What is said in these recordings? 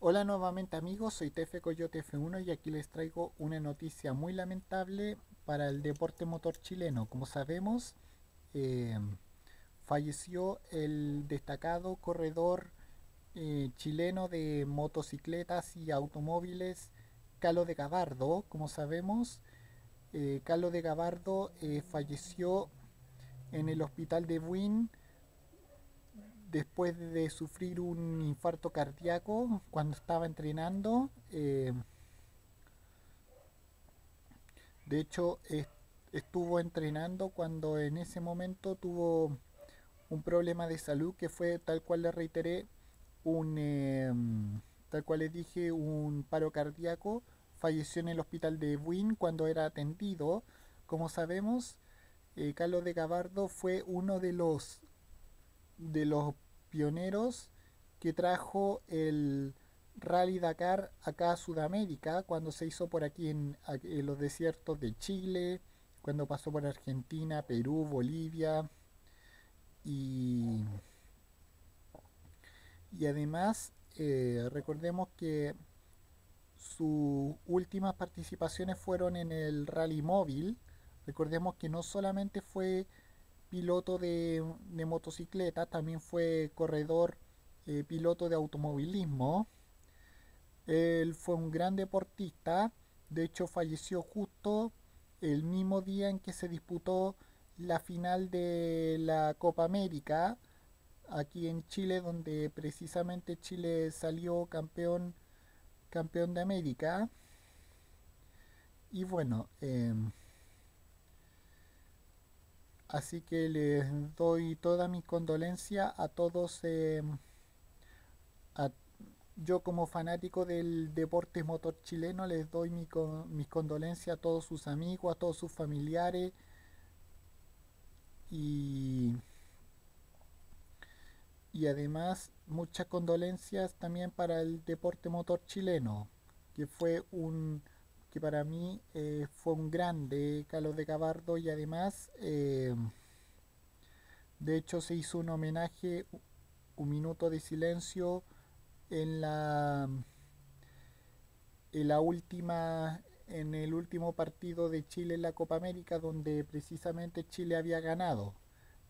Hola nuevamente amigos, soy Tefe Coyote F1 y aquí les traigo una noticia muy lamentable para el deporte motor chileno. Como sabemos, eh, falleció el destacado corredor eh, chileno de motocicletas y automóviles, Calo de Gabardo. Como sabemos, eh, Calo de Gabardo falleció en el hospital de Buin después de sufrir un infarto cardíaco cuando estaba entrenando. Eh, de hecho, estuvo entrenando cuando en ese momento tuvo un problema de salud que fue tal cual le reiteré, un em, tal cual le dije, un paro cardíaco. Falleció en el hospital de Buin cuando era atendido. Como sabemos, eh, Carlos de Gabardo fue uno de los de los pioneros que trajo el Rally Dakar acá a Sudamérica, cuando se hizo por aquí en, los desiertos de Chile, cuando pasó por Argentina, Perú, Bolivia y, y además eh, recordemos que sus últimas participaciones fueron en el Rally Móvil. Recordemos que no solamente fue piloto de, motocicleta, también fue corredor, eh, piloto de automovilismo. Él fue un gran deportista, de hecho falleció justo el mismo día en que se disputó la final de la Copa América aquí en Chile, donde precisamente Chile salió campeón, campeón de América. Y bueno, em, Así que les doy toda mi condolencia a todos. Eh, yo como fanático del deporte motor chileno les doy mi, mis condolencias a todos sus amigos, a todos sus familiares. Y, y además muchas condolencias también para el deporte motor chileno, que fue un que para mí eh, fue un grande, Carlos de Gabardo, y además, eh, de hecho, se hizo un homenaje, un minuto de silencio en la, en la última, en el último partido de Chile en la Copa América, donde precisamente Chile había ganado.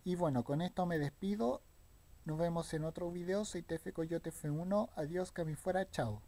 Y bueno, con esto me despido. Nos vemos en otro video. Soy Tefe Coyote F1. Adiós, que a fuera. Chao.